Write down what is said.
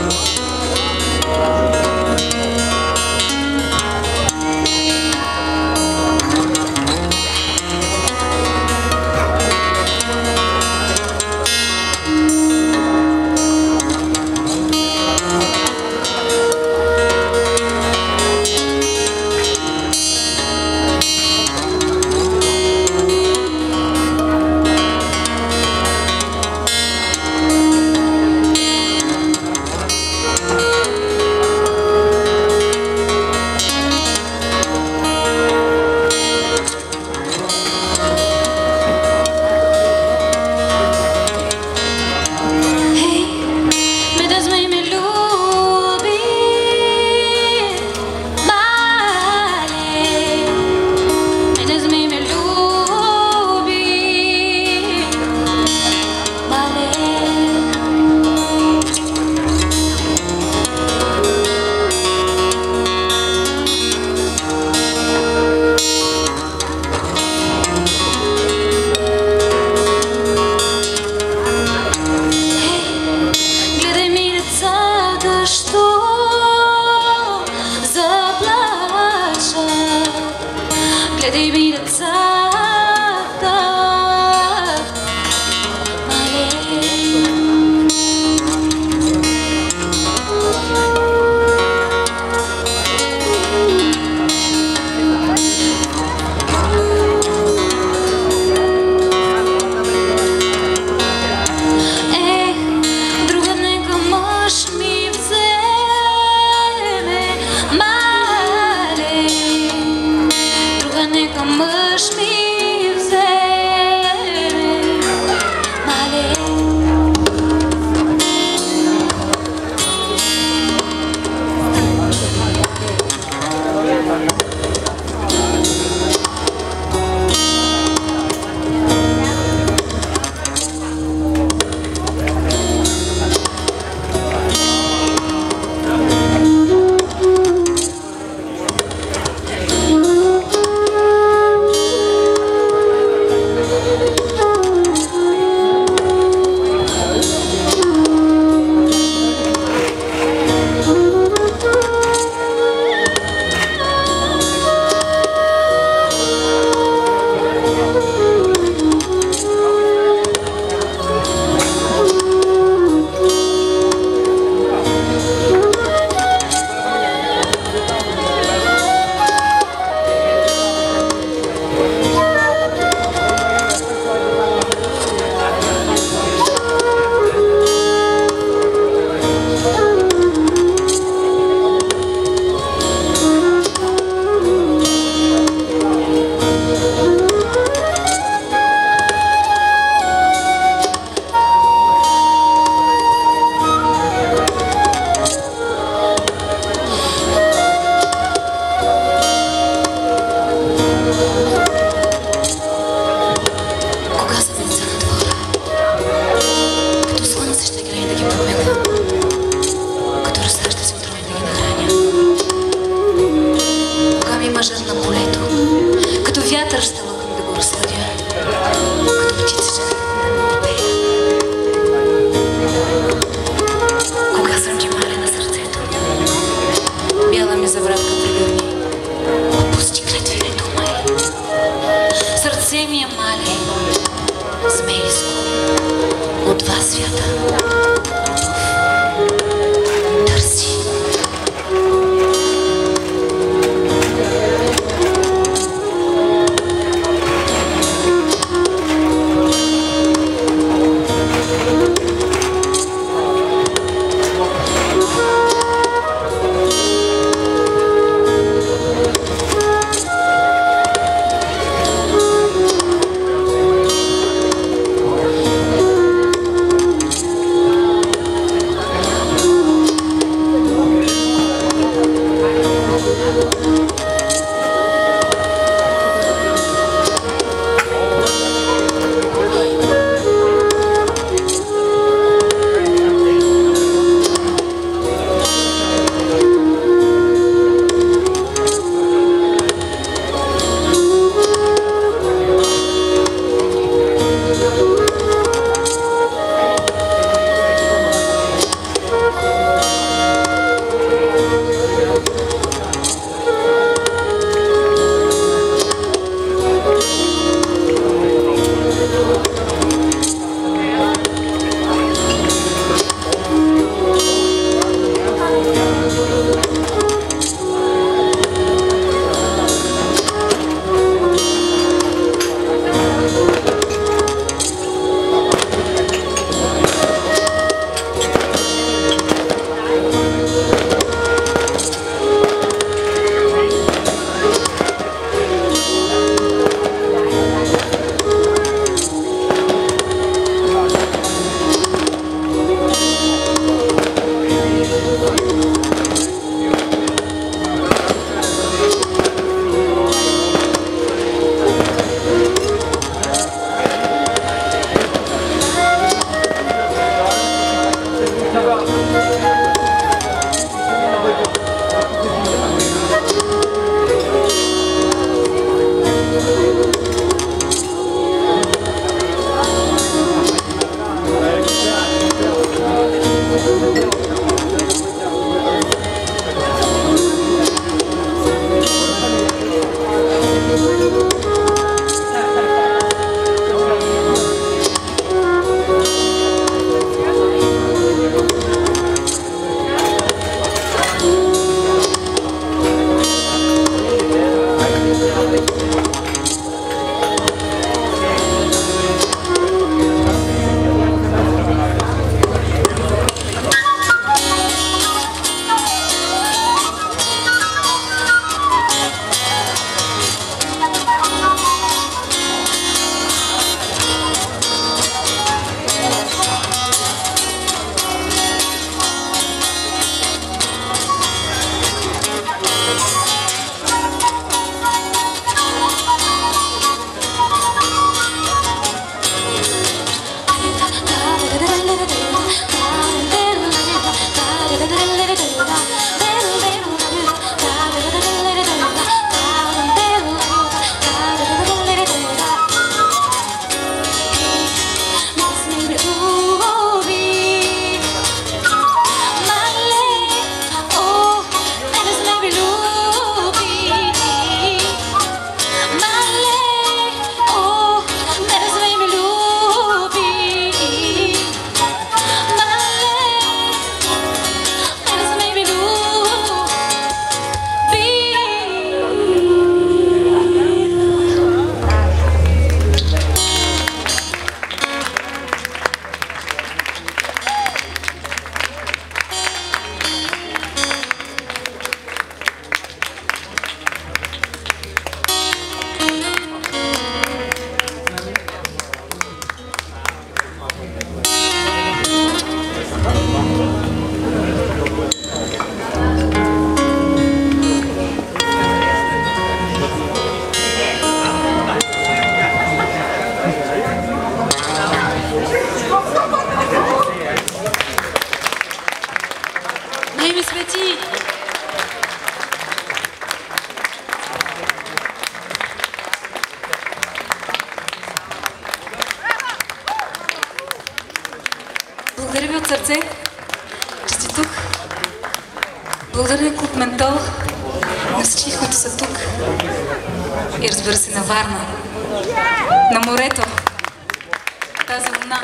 Oh. siete. Благодаря ви от сърце, че сте тук. Благодаря клуб Ментол, на всички, които са тук. И разбира се на Варна, на морето, тази луна.